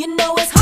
You know it's hard.